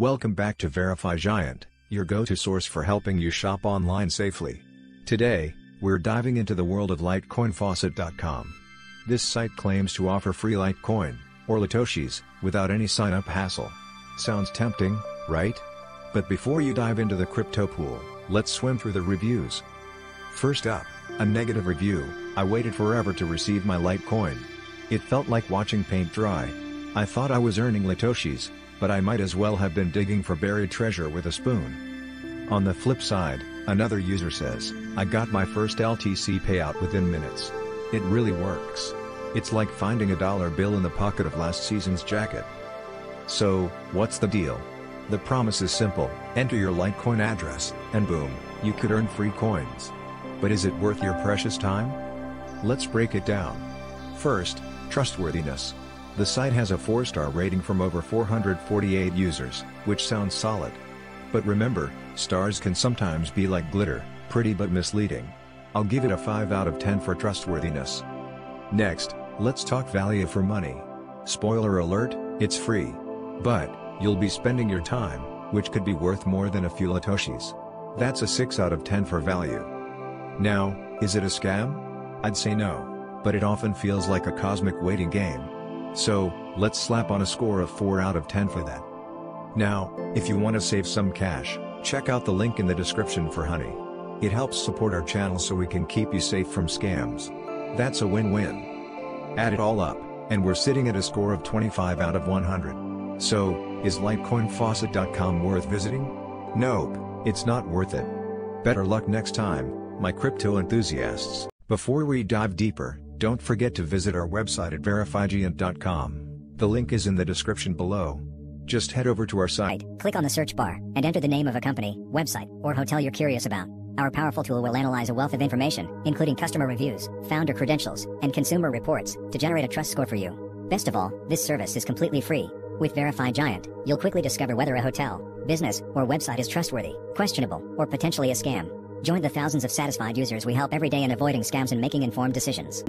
Welcome back to Verify Giant, your go-to source for helping you shop online safely. Today, we're diving into the world of LitecoinFaucet.com. This site claims to offer free Litecoin, or Litoshis, without any sign-up hassle. Sounds tempting, right? But before you dive into the crypto pool, let's swim through the reviews. First up, a negative review, I waited forever to receive my Litecoin. It felt like watching paint dry. I thought I was earning Litoshis, but I might as well have been digging for buried treasure with a spoon. On the flip side, another user says, I got my first LTC payout within minutes. It really works. It's like finding a dollar bill in the pocket of last season's jacket. So, what's the deal? The promise is simple, enter your Litecoin address, and boom, you could earn free coins. But is it worth your precious time? Let's break it down. First, trustworthiness. The site has a 4-star rating from over 448 users, which sounds solid. But remember, stars can sometimes be like glitter, pretty but misleading. I'll give it a 5 out of 10 for trustworthiness. Next, let's talk value for money. Spoiler alert, it's free. But, you'll be spending your time, which could be worth more than a few Litoshis. That's a 6 out of 10 for value. Now, is it a scam? I'd say no, but it often feels like a cosmic waiting game. So, let's slap on a score of 4 out of 10 for that. Now, if you want to save some cash, check out the link in the description for Honey. It helps support our channel so we can keep you safe from scams. That's a win-win. Add it all up, and we're sitting at a score of 25 out of 100. So, is LitecoinFaucet.com worth visiting? Nope, it's not worth it. Better luck next time, my crypto enthusiasts. Before we dive deeper, don't forget to visit our website at verifygiant.com. The link is in the description below. Just head over to our site, Click on the search bar and enter the name of a company, website, or hotel you're curious about. Our powerful tool will analyze a wealth of information, including customer reviews, founder credentials, and consumer reports, to generate a trust score for you. Best of all, this service is completely free. With Verify Giant, you'll quickly discover whether a hotel, business, or website is trustworthy, questionable, or potentially a scam. Join the thousands of satisfied users we help every day in avoiding scams and making informed decisions.